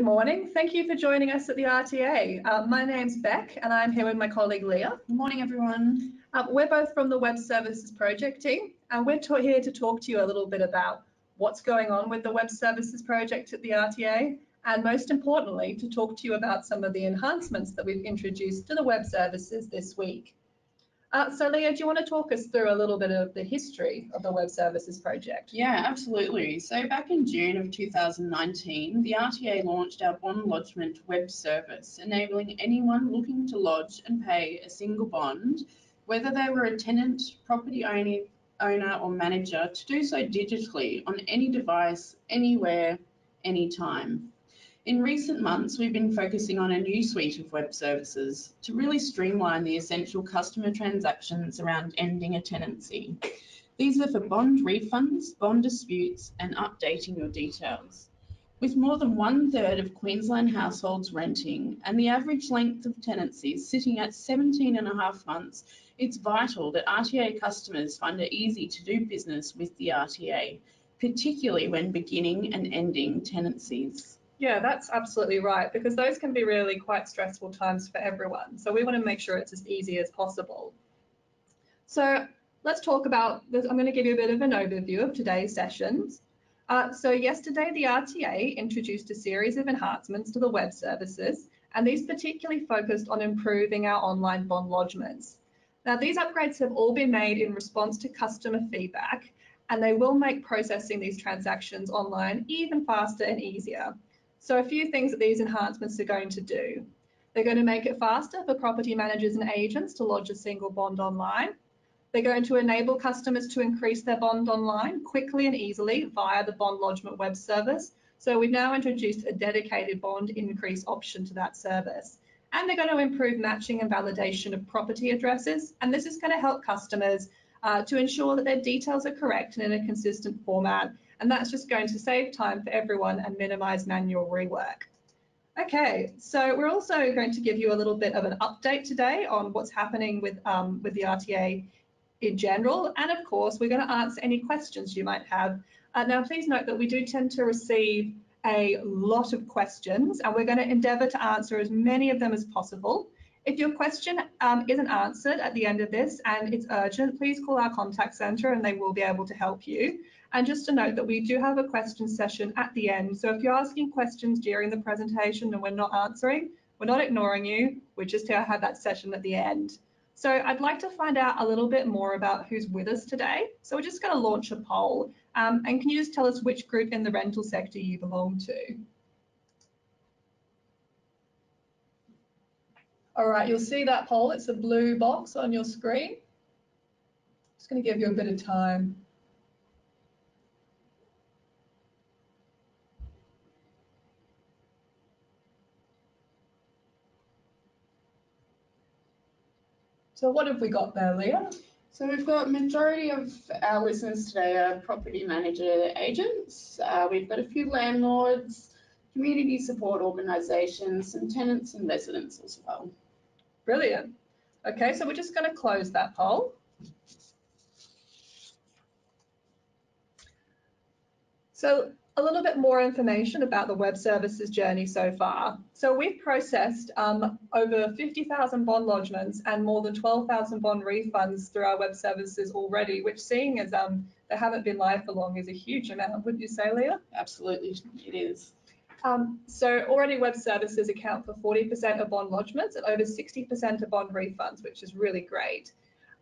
Good morning. Thank you for joining us at the RTA. Uh, my name's Beck and I'm here with my colleague Leah. Good morning, everyone. Uh, we're both from the Web Services Project team and we're here to talk to you a little bit about what's going on with the Web Services Project at the RTA and most importantly, to talk to you about some of the enhancements that we've introduced to the web services this week. Uh, so Leah, do you want to talk us through a little bit of the history of the Web Services Project? Yeah, absolutely. So back in June of 2019, the RTA launched our bond lodgement web service, enabling anyone looking to lodge and pay a single bond, whether they were a tenant, property owner, owner or manager, to do so digitally on any device, anywhere, anytime. In recent months, we've been focusing on a new suite of web services to really streamline the essential customer transactions around ending a tenancy. These are for bond refunds, bond disputes, and updating your details. With more than one third of Queensland households renting and the average length of tenancies sitting at 17 and a half months, it's vital that RTA customers find it easy to do business with the RTA, particularly when beginning and ending tenancies. Yeah, that's absolutely right, because those can be really quite stressful times for everyone. So we want to make sure it's as easy as possible. So let's talk about this. I'm going to give you a bit of an overview of today's sessions. Uh, so yesterday, the RTA introduced a series of enhancements to the web services, and these particularly focused on improving our online bond lodgements. Now, these upgrades have all been made in response to customer feedback, and they will make processing these transactions online even faster and easier. So a few things that these enhancements are going to do. They're going to make it faster for property managers and agents to lodge a single bond online. They're going to enable customers to increase their bond online quickly and easily via the bond lodgement web service. So we've now introduced a dedicated bond increase option to that service. And they're going to improve matching and validation of property addresses. And this is going to help customers uh, to ensure that their details are correct and in a consistent format and that's just going to save time for everyone and minimize manual rework. Okay, so we're also going to give you a little bit of an update today on what's happening with, um, with the RTA in general. And of course, we're going to answer any questions you might have. Uh, now, please note that we do tend to receive a lot of questions and we're going to endeavour to answer as many of them as possible. If your question um, isn't answered at the end of this and it's urgent, please call our contact centre and they will be able to help you. And just to note that we do have a question session at the end. So if you're asking questions during the presentation and we're not answering, we're not ignoring you. We're just to have that session at the end. So I'd like to find out a little bit more about who's with us today. So we're just going to launch a poll. Um, and can you just tell us which group in the rental sector you belong to? All right, you'll see that poll. It's a blue box on your screen. Just going to give you a bit of time. So what have we got there, Leah? So we've got majority of our listeners today are property manager agents. Uh, we've got a few landlords, community support organisations, some tenants and residents as well. Brilliant. Okay, so we're just going to close that poll. So a little bit more information about the web services journey so far. So we've processed um, over 50,000 bond lodgements and more than 12,000 bond refunds through our web services already, which seeing as um, they haven't been live for long is a huge amount, wouldn't you say, Leah? Absolutely, it is. Um, so already web services account for 40% of bond lodgements and over 60% of bond refunds, which is really great.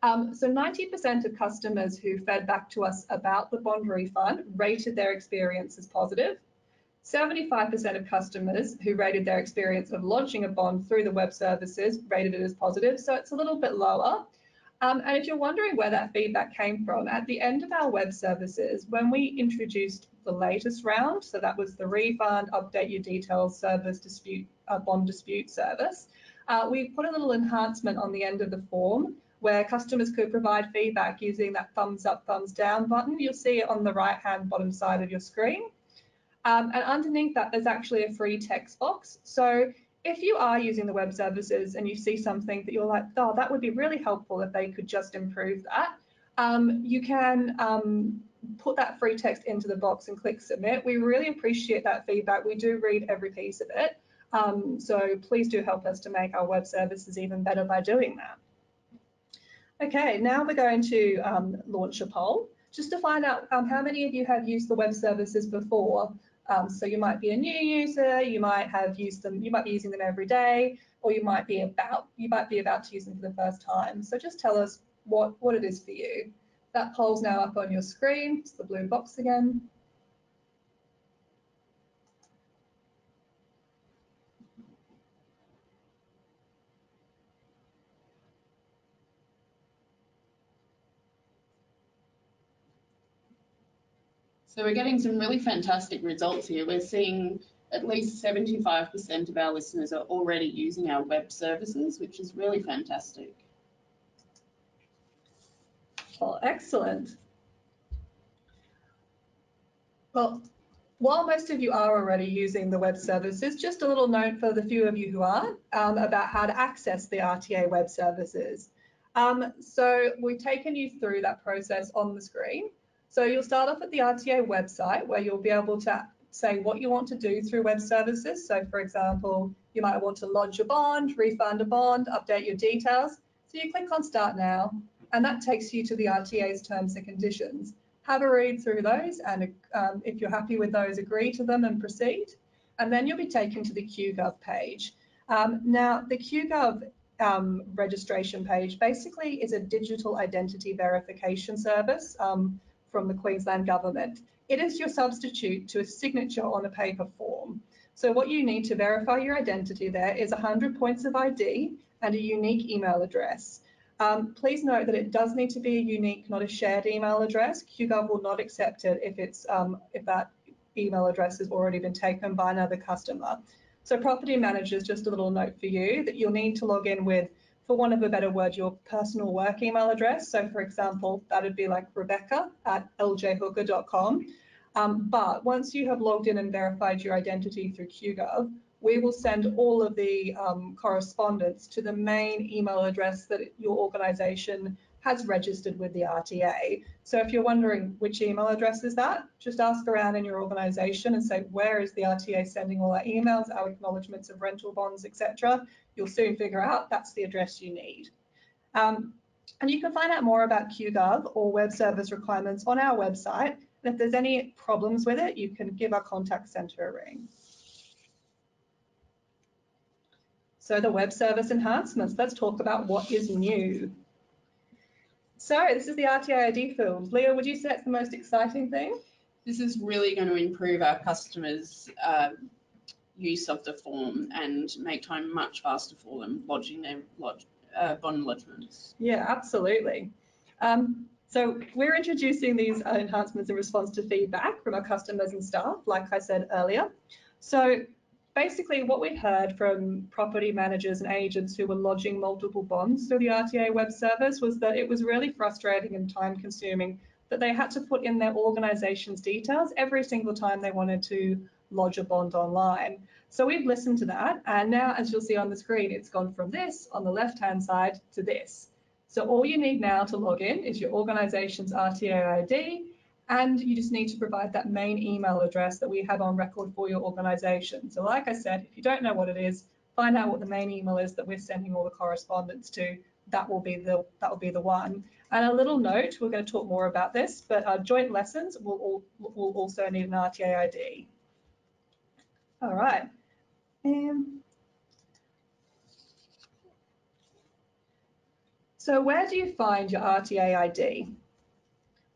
Um, so 90% of customers who fed back to us about the bond refund rated their experience as positive. 75% of customers who rated their experience of launching a bond through the web services rated it as positive, so it's a little bit lower. Um, and if you're wondering where that feedback came from, at the end of our web services, when we introduced the latest round, so that was the refund, update your details service, dispute, uh, bond dispute service, uh, we put a little enhancement on the end of the form where customers could provide feedback using that thumbs up, thumbs down button. You'll see it on the right hand bottom side of your screen. Um, and underneath that, there's actually a free text box. So if you are using the web services and you see something that you're like, oh, that would be really helpful if they could just improve that, um, you can um, put that free text into the box and click submit. We really appreciate that feedback. We do read every piece of it. Um, so please do help us to make our web services even better by doing that. Okay, now we're going to um, launch a poll just to find out um, how many of you have used the web services before. Um, so you might be a new user, you might have used them, you might be using them every day, or you might be about you might be about to use them for the first time. So just tell us what what it is for you. That poll's now up on your screen. It's the blue box again. So we're getting some really fantastic results here. We're seeing at least 75% of our listeners are already using our web services, which is really fantastic. Well, excellent. Well, while most of you are already using the web services, just a little note for the few of you who aren't um, about how to access the RTA web services. Um, so we've taken you through that process on the screen. So you'll start off at the RTA website where you'll be able to say what you want to do through web services. So for example, you might want to lodge a bond, refund a bond, update your details. So you click on start now and that takes you to the RTA's terms and conditions. Have a read through those and um, if you're happy with those, agree to them and proceed. And then you'll be taken to the QGov page. Um, now, the QGov um, registration page basically is a digital identity verification service. Um, from the Queensland Government. It is your substitute to a signature on a paper form. So what you need to verify your identity there is 100 points of ID and a unique email address. Um, please note that it does need to be a unique, not a shared email address. QGov will not accept it if it's um, if that email address has already been taken by another customer. So property managers, just a little note for you that you'll need to log in with for want of a better word, your personal work email address. So for example, that would be like rebecca at ljhooker.com. Um, but once you have logged in and verified your identity through QGov, we will send all of the um, correspondence to the main email address that your organisation has registered with the RTA. So if you're wondering which email address is that, just ask around in your organisation and say, where is the RTA sending all our emails, our acknowledgements of rental bonds, etc. You'll soon figure out that's the address you need. Um, and you can find out more about QGov or web service requirements on our website. And if there's any problems with it, you can give our contact centre a ring. So the web service enhancements, let's talk about what is new. So this is the RTA ID field. Leah, would you say it's the most exciting thing? This is really going to improve our customers' uh, use of the form and make time much faster for them lodging their lodge, uh, bond lodgements. Yeah, absolutely. Um, so we're introducing these enhancements in response to feedback from our customers and staff, like I said earlier. So basically what we heard from property managers and agents who were lodging multiple bonds through the RTA web service was that it was really frustrating and time consuming that they had to put in their organisation's details every single time they wanted to lodge a bond online. So we've listened to that and now as you'll see on the screen it's gone from this on the left hand side to this. So all you need now to log in is your organisation's RTA ID and you just need to provide that main email address that we have on record for your organisation. So like I said, if you don't know what it is, find out what the main email is that we're sending all the correspondence to. That will be the that will be the one. And a little note, we're going to talk more about this, but our joint lessors will, all, will also need an RTA ID. All right. Um, so where do you find your RTA ID?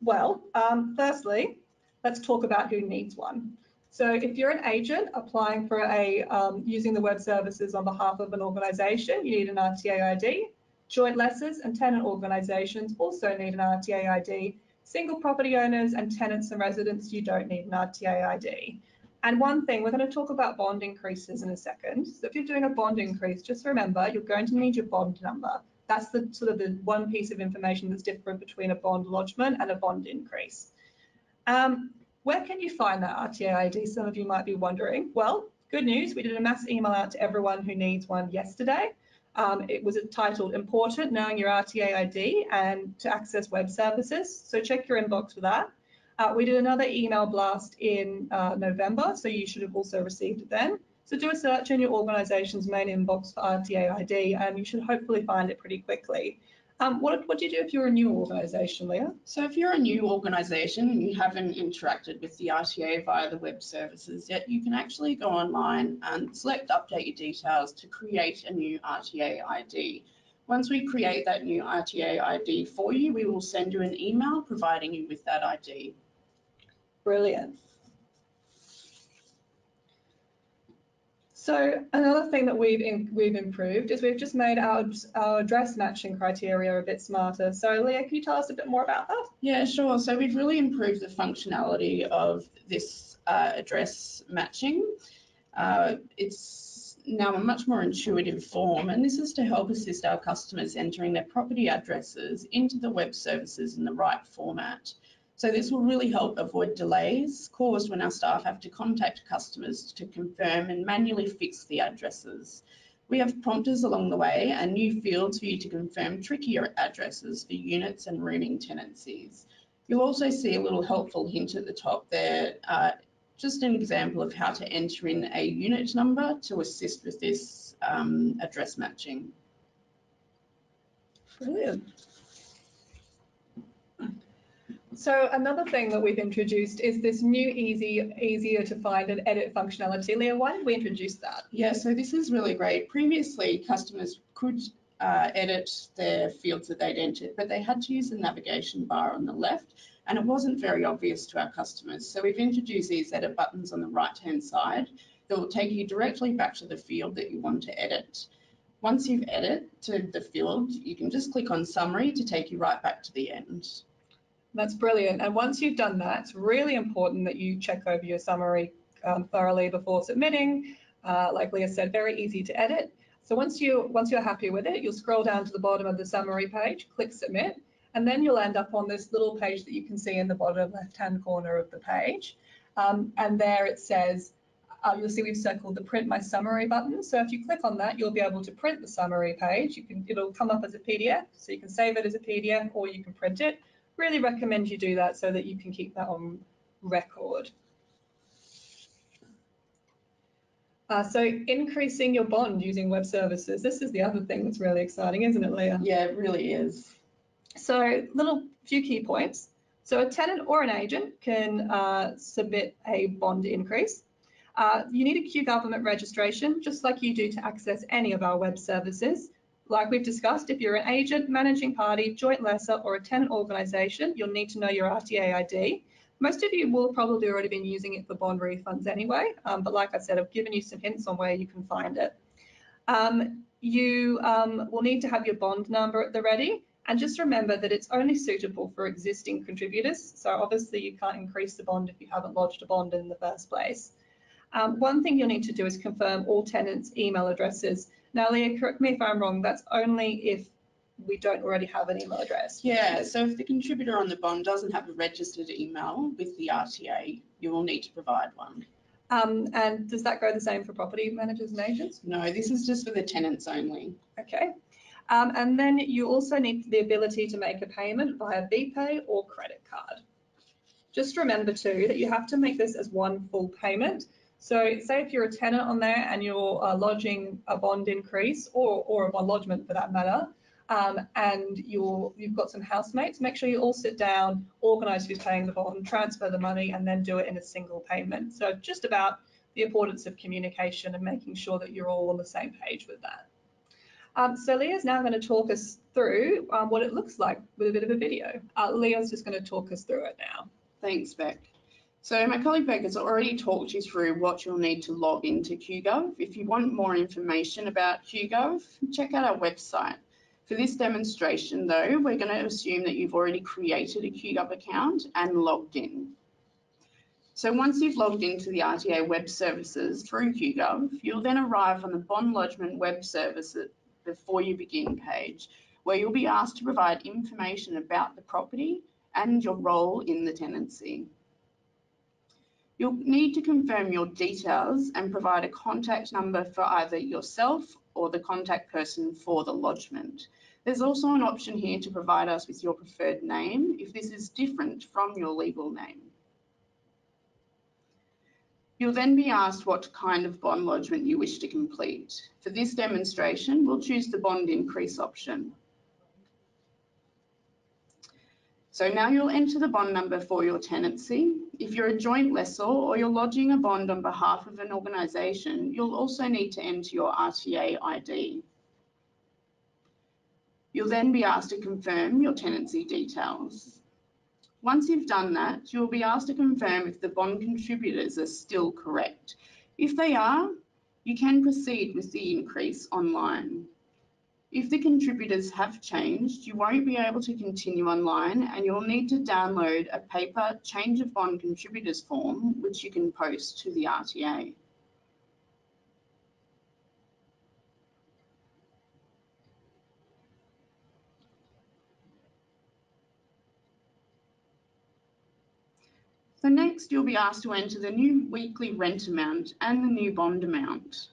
Well, um, firstly, let's talk about who needs one. So if you're an agent applying for a, um, using the web services on behalf of an organisation, you need an RTA ID. Joint lessors and tenant organisations also need an RTA ID. Single property owners and tenants and residents, you don't need an RTA ID. And one thing, we're going to talk about bond increases in a second. So if you're doing a bond increase, just remember you're going to need your bond number. That's the sort of the one piece of information that's different between a bond lodgement and a bond increase. Um, where can you find that RTA ID? Some of you might be wondering. Well, good news, we did a mass email out to everyone who needs one yesterday. Um, it was titled Important Knowing Your RTA ID and to access web services. So check your inbox for that. Uh, we did another email blast in uh, November, so you should have also received it then. So do a search in your organisation's main inbox for RTA ID and you should hopefully find it pretty quickly. Um, what, what do you do if you're a new organisation, Leah? So if you're a new organisation and you haven't interacted with the RTA via the web services yet, you can actually go online and select update your details to create a new RTA ID. Once we create that new RTA ID for you, we will send you an email providing you with that ID. Brilliant. So another thing that we've in, we've improved is we've just made our our address matching criteria a bit smarter. So Leah, can you tell us a bit more about that? Yeah, sure. So we've really improved the functionality of this uh, address matching. Uh, it's now a much more intuitive form, and this is to help assist our customers entering their property addresses into the web services in the right format. So this will really help avoid delays caused when our staff have to contact customers to confirm and manually fix the addresses. We have prompters along the way and new fields for you to confirm trickier addresses for units and rooming tenancies. You'll also see a little helpful hint at the top there, uh, just an example of how to enter in a unit number to assist with this um, address matching. Brilliant. So another thing that we've introduced is this new easy, easier to find and edit functionality. Leah, why did we introduce that? Yeah, so this is really great. Previously, customers could uh, edit their fields that they'd entered, but they had to use the navigation bar on the left, and it wasn't very obvious to our customers. So we've introduced these edit buttons on the right-hand side that will take you directly back to the field that you want to edit. Once you've edited the field, you can just click on summary to take you right back to the end. That's brilliant. And once you've done that, it's really important that you check over your summary um, thoroughly before submitting. Uh, like Leah said, very easy to edit. So once you once you're happy with it, you'll scroll down to the bottom of the summary page, click submit, and then you'll end up on this little page that you can see in the bottom left-hand corner of the page. Um, and there it says, uh, you'll see we've circled the print my summary button. So if you click on that, you'll be able to print the summary page. You can, it'll come up as a PDF, so you can save it as a PDF or you can print it really recommend you do that so that you can keep that on record. Uh, so increasing your bond using web services. This is the other thing that's really exciting, isn't it, Leah? Yeah, it really is. So little few key points. So a tenant or an agent can uh, submit a bond increase. Uh, you need a Q government registration, just like you do to access any of our web services. Like we've discussed, if you're an agent, managing party, joint lessor, or a tenant organisation, you'll need to know your RTA ID. Most of you will probably already been using it for bond refunds anyway, um, but like I said, I've given you some hints on where you can find it. Um, you um, will need to have your bond number at the ready, and just remember that it's only suitable for existing contributors. So obviously you can't increase the bond if you haven't lodged a bond in the first place. Um, one thing you'll need to do is confirm all tenants' email addresses now, Leah, correct me if I'm wrong, that's only if we don't already have an email address. Yeah, so if the contributor on the bond doesn't have a registered email with the RTA, you will need to provide one. Um, and does that go the same for property managers and agents? No, this is just for the tenants only. Okay. Um, and then you also need the ability to make a payment via BPay or credit card. Just remember too that you have to make this as one full payment so say if you're a tenant on there and you're uh, lodging a bond increase or, or a bond lodgement for that matter, um, and you're, you've got some housemates, make sure you all sit down, organise who's paying the bond, transfer the money, and then do it in a single payment. So just about the importance of communication and making sure that you're all on the same page with that. Um, so Leah's now going to talk us through um, what it looks like with a bit of a video. Uh, Leah's just going to talk us through it now. Thanks, Beck. So my colleague Beck has already talked you through what you'll need to log into QGov. If you want more information about QGov, check out our website. For this demonstration though, we're going to assume that you've already created a QGov account and logged in. So once you've logged into the RTA web services through QGov, you'll then arrive on the bond lodgement web service before you begin page, where you'll be asked to provide information about the property and your role in the tenancy. You'll need to confirm your details and provide a contact number for either yourself or the contact person for the lodgement. There's also an option here to provide us with your preferred name if this is different from your legal name. You'll then be asked what kind of bond lodgement you wish to complete. For this demonstration, we'll choose the bond increase option. So now you'll enter the bond number for your tenancy. If you're a joint lessor or you're lodging a bond on behalf of an organisation, you'll also need to enter your RTA ID. You'll then be asked to confirm your tenancy details. Once you've done that, you'll be asked to confirm if the bond contributors are still correct. If they are, you can proceed with the increase online. If the contributors have changed, you won't be able to continue online and you'll need to download a paper change of bond contributors form, which you can post to the RTA. So next you'll be asked to enter the new weekly rent amount and the new bond amount.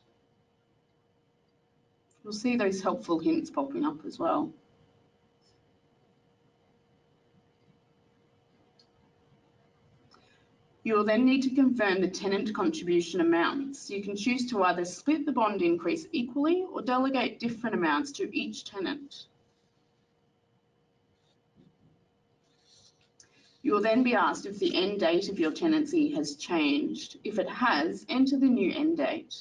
You'll see those helpful hints popping up as well. You will then need to confirm the tenant contribution amounts. You can choose to either split the bond increase equally or delegate different amounts to each tenant. You will then be asked if the end date of your tenancy has changed. If it has, enter the new end date.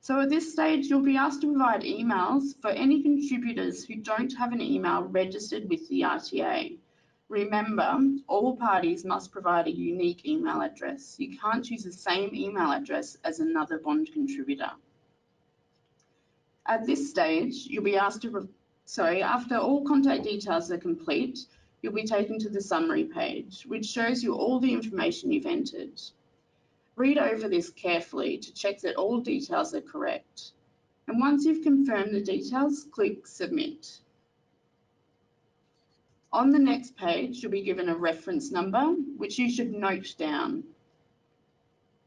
So at this stage, you'll be asked to provide emails for any contributors who don't have an email registered with the RTA. Remember, all parties must provide a unique email address. You can't use the same email address as another bond contributor. At this stage, you'll be asked to, sorry, after all contact details are complete, you'll be taken to the summary page, which shows you all the information you've entered. Read over this carefully to check that all details are correct. And once you've confirmed the details, click Submit. On the next page, you'll be given a reference number, which you should note down.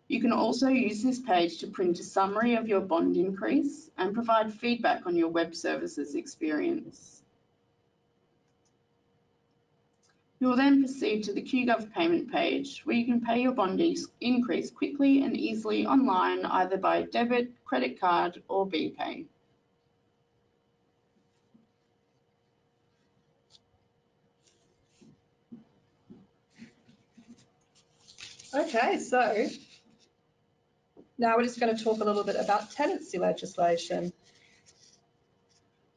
You can also use this page to print a summary of your bond increase and provide feedback on your web services experience. You will then proceed to the QGov payment page where you can pay your bond increase quickly and easily online either by debit, credit card or BPay. Okay, so now we're just going to talk a little bit about tenancy legislation.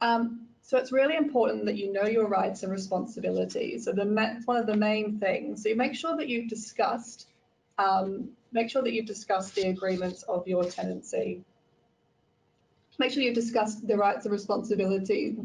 Um, so it's really important that you know your rights and responsibilities. So the it's one of the main things. So you make sure that you've discussed, um, make sure that you've discussed the agreements of your tenancy. Make sure you've discussed the rights and responsibilities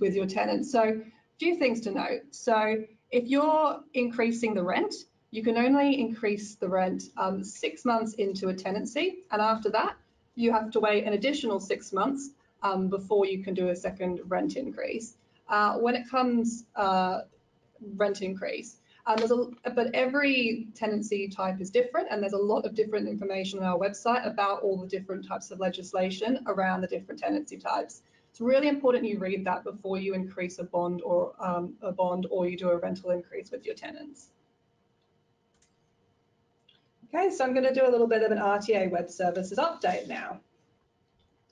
with your tenants. So a few things to note. So if you're increasing the rent, you can only increase the rent um, six months into a tenancy, and after that, you have to wait an additional six months um, before you can do a second rent increase. Uh, when it comes uh, rent increase, um, a, but every tenancy type is different, and there's a lot of different information on our website about all the different types of legislation around the different tenancy types. It's really important you read that before you increase a bond or um, a bond or you do a rental increase with your tenants. Okay, so I'm going to do a little bit of an RTA web services update now.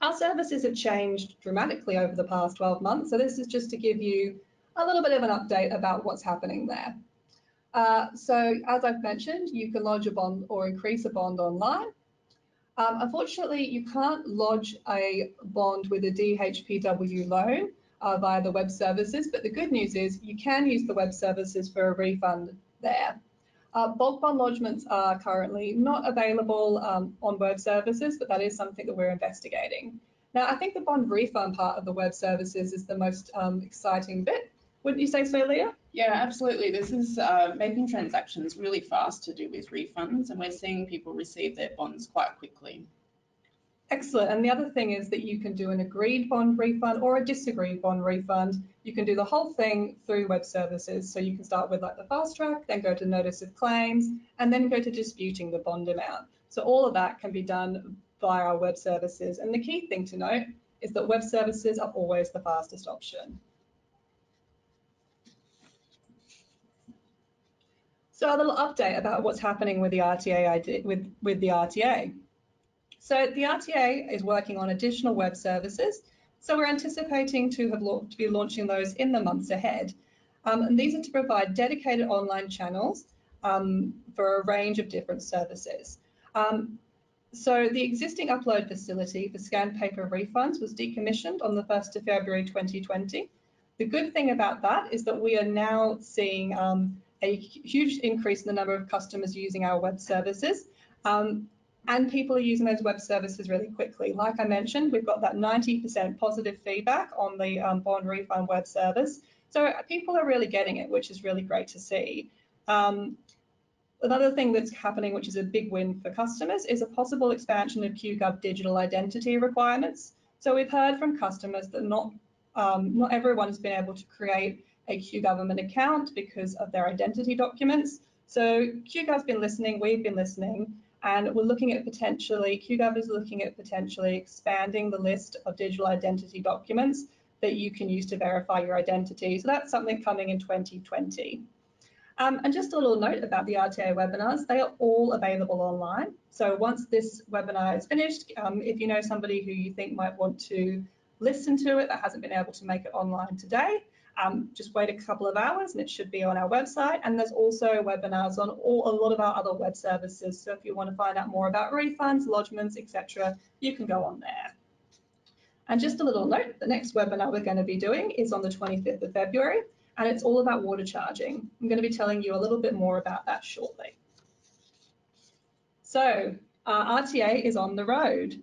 Our services have changed dramatically over the past 12 months, so this is just to give you a little bit of an update about what's happening there. Uh, so as I've mentioned, you can lodge a bond or increase a bond online. Um, unfortunately, you can't lodge a bond with a DHPW loan uh, via the web services, but the good news is you can use the web services for a refund there. Uh, bulk bond lodgements are currently not available um, on web services, but that is something that we're investigating. Now, I think the bond refund part of the web services is the most um, exciting bit. Wouldn't you say so, Leah? Yeah, absolutely. This is uh, making transactions really fast to do with refunds, and we're seeing people receive their bonds quite quickly. Excellent. And the other thing is that you can do an agreed bond refund or a disagreed bond refund. You can do the whole thing through web services. So you can start with like the fast track, then go to notice of claims, and then go to disputing the bond amount. So all of that can be done via our web services. And the key thing to note is that web services are always the fastest option. So a little update about what's happening with the RTA with, with the RTA. So the RTA is working on additional web services. So we're anticipating to have to be launching those in the months ahead. Um, and these are to provide dedicated online channels um, for a range of different services. Um, so the existing upload facility for scanned paper refunds was decommissioned on the 1st of February 2020. The good thing about that is that we are now seeing um, a huge increase in the number of customers using our web services. Um, and people are using those web services really quickly. Like I mentioned, we've got that 90% positive feedback on the um, bond refund web service. So people are really getting it, which is really great to see. Um, another thing that's happening, which is a big win for customers, is a possible expansion of QGov digital identity requirements. So we've heard from customers that not um, not everyone has been able to create a Q government account because of their identity documents. So QGov's been listening, we've been listening, and we're looking at potentially, QGov is looking at potentially expanding the list of digital identity documents that you can use to verify your identity. So that's something coming in 2020. Um, and just a little note about the RTA webinars, they are all available online. So once this webinar is finished, um, if you know somebody who you think might want to listen to it that hasn't been able to make it online today, um, just wait a couple of hours and it should be on our website. And there's also webinars on all, a lot of our other web services. So if you want to find out more about refunds, lodgements, etc., you can go on there. And just a little note, the next webinar we're going to be doing is on the 25th of February, and it's all about water charging. I'm going to be telling you a little bit more about that shortly. So uh, RTA is on the road.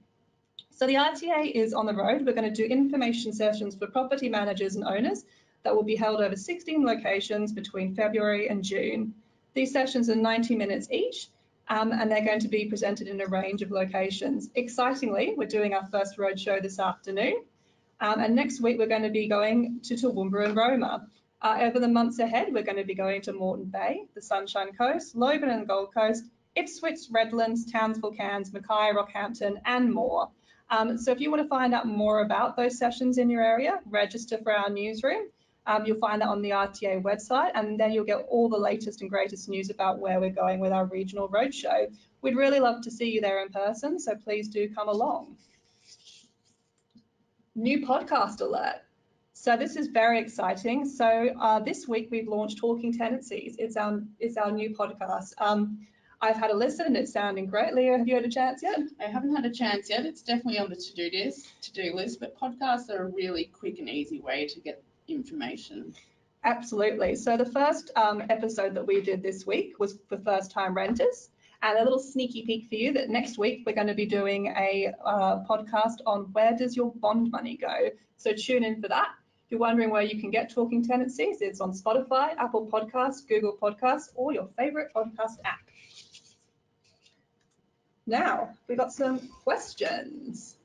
So the RTA is on the road. We're going to do information sessions for property managers and owners that will be held over 16 locations between February and June. These sessions are 90 minutes each, um, and they're going to be presented in a range of locations. Excitingly, we're doing our first roadshow this afternoon, um, and next week we're going to be going to Toowoomba and Roma. Uh, over the months ahead, we're going to be going to Moreton Bay, the Sunshine Coast, Logan and Gold Coast, Ipswich, Redlands, Townsville, Cairns, Mackay, Rockhampton, and more. Um, so if you want to find out more about those sessions in your area, register for our newsroom. Um, you'll find that on the RTA website, and then you'll get all the latest and greatest news about where we're going with our regional roadshow. We'd really love to see you there in person, so please do come along. New podcast alert. So this is very exciting. So uh, this week we've launched Talking Tenancies. It's our it's our new podcast. Um, I've had a listen and it's sounding great. Leah, have you had a chance yet? I haven't had a chance yet. It's definitely on the to-do list, to-do list, but podcasts are a really quick and easy way to get information. Absolutely. So the first um, episode that we did this week was for first time renters. And a little sneaky peek for you that next week we're going to be doing a uh, podcast on where does your bond money go. So tune in for that. If you're wondering where you can get Talking Tenancies, it's on Spotify, Apple Podcasts, Google Podcasts, or your favorite podcast app. Now, we've got some questions.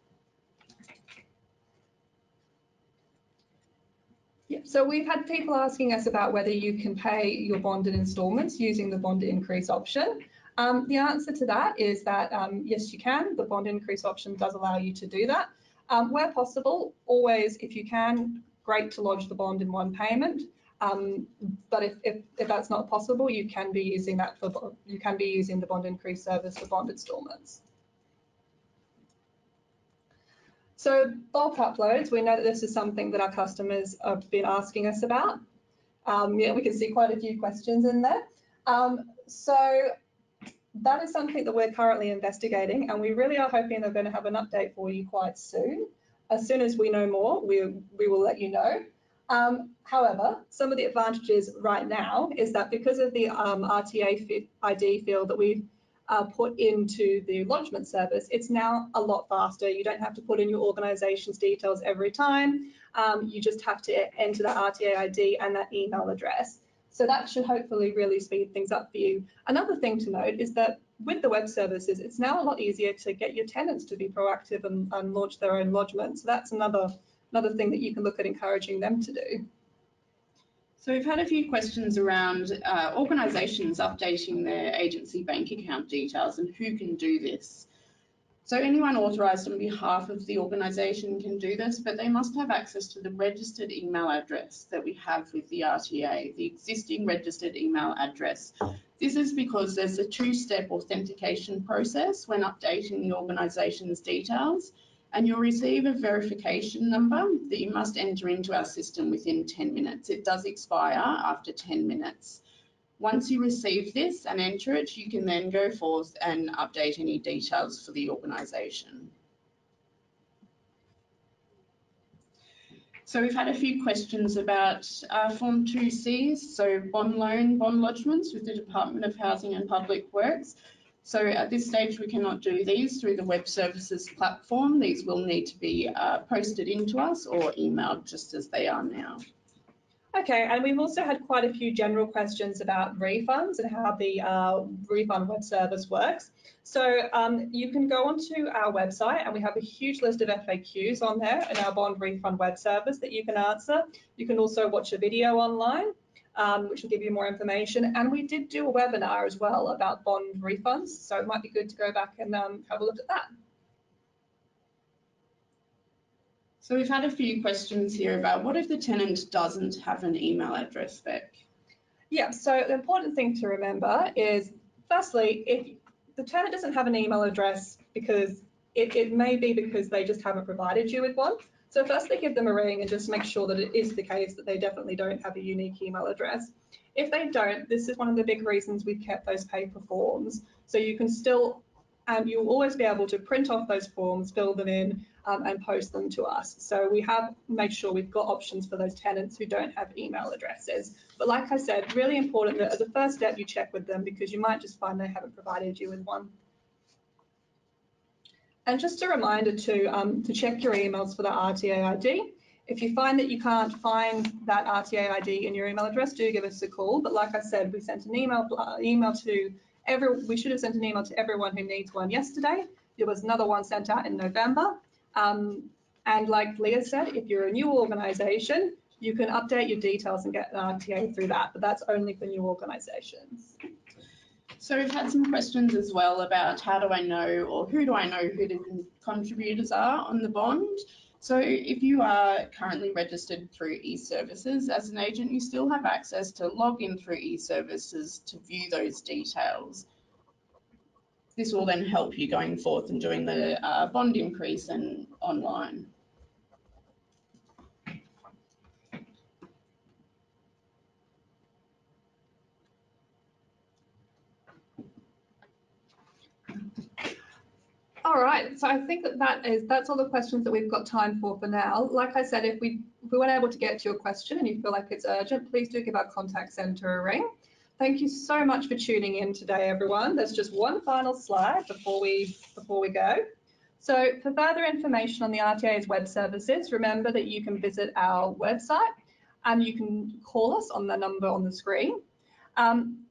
Yeah, so we've had people asking us about whether you can pay your bond in instalments using the bond increase option. Um, the answer to that is that um, yes, you can. The bond increase option does allow you to do that. Um, where possible, always, if you can, great to lodge the bond in one payment. Um, but if, if, if, that's not possible, you can be using that for you can be using the bond increase service for bond instalments. So bulk uploads, we know that this is something that our customers have been asking us about. Um, yeah, we can see quite a few questions in there. Um, so that is something that we're currently investigating and we really are hoping they're going to have an update for you quite soon. As soon as we know more, we, we will let you know. Um, however, some of the advantages right now is that because of the um, RTA ID field that we've uh, put into the lodgement service, it's now a lot faster. You don't have to put in your organisation's details every time. Um, you just have to enter that RTA ID and that email address. So that should hopefully really speed things up for you. Another thing to note is that with the web services, it's now a lot easier to get your tenants to be proactive and, and launch their own lodgement. So that's another another thing that you can look at encouraging them to do. So we've had a few questions around uh, organisations updating their agency bank account details and who can do this. So anyone authorised on behalf of the organisation can do this, but they must have access to the registered email address that we have with the RTA, the existing registered email address. This is because there's a two-step authentication process when updating the organisation's details and you'll receive a verification number that you must enter into our system within 10 minutes. It does expire after 10 minutes. Once you receive this and enter it, you can then go forth and update any details for the organisation. So we've had a few questions about uh, Form 2Cs, so bond loan, bond lodgements with the Department of Housing and Public Works. So at this stage, we cannot do these through the web services platform. These will need to be uh, posted into us or emailed just as they are now. Okay, and we've also had quite a few general questions about refunds and how the uh, refund web service works. So um, you can go onto our website and we have a huge list of FAQs on there in our bond refund web service that you can answer. You can also watch a video online um, which will give you more information. And we did do a webinar as well about bond refunds, so it might be good to go back and um, have a look at that. So we've had a few questions here about what if the tenant doesn't have an email address, Beck? Yeah, so the important thing to remember is, firstly, if the tenant doesn't have an email address because it, it may be because they just haven't provided you with one. So firstly, give them a ring and just make sure that it is the case that they definitely don't have a unique email address. If they don't, this is one of the big reasons we've kept those paper forms. So you can still, and um, you'll always be able to print off those forms, fill them in, um, and post them to us. So we have made sure we've got options for those tenants who don't have email addresses. But like I said, really important that as a first step you check with them because you might just find they haven't provided you with one. And just a reminder to, um, to check your emails for the RTA ID. If you find that you can't find that RTA ID in your email address, do give us a call. But like I said, we sent an email uh, email to every. We should have sent an email to everyone who needs one yesterday. There was another one sent out in November. Um, and like Leah said, if you're a new organisation, you can update your details and get an RTA through that. But that's only for new organisations. So we've had some questions as well about how do I know or who do I know who the contributors are on the bond. So if you are currently registered through eServices as an agent, you still have access to log in through eServices to view those details. This will then help you going forth and doing the uh, bond increase and online. All right, so I think that that is that's all the questions that we've got time for for now. Like I said, if we if we weren't able to get to your question and you feel like it's urgent, please do give our contact centre a ring. Thank you so much for tuning in today, everyone. There's just one final slide before we before we go. So for further information on the RTA's web services, remember that you can visit our website and you can call us on the number on the screen. Um,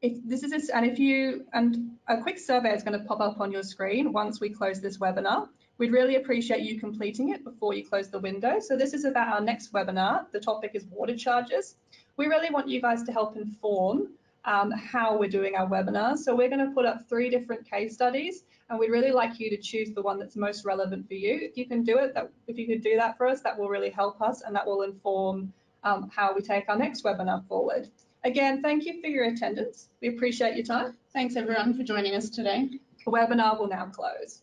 if this is a, and if you and a quick survey is going to pop up on your screen once we close this webinar. We'd really appreciate you completing it before you close the window. So this is about our next webinar. The topic is water charges. We really want you guys to help inform um, how we're doing our webinars. So we're going to put up three different case studies and we'd really like you to choose the one that's most relevant for you. If you can do it, that, if you could do that for us, that will really help us and that will inform um, how we take our next webinar forward. Again, thank you for your attendance. We appreciate your time. Thanks everyone for joining us today. The webinar will now close.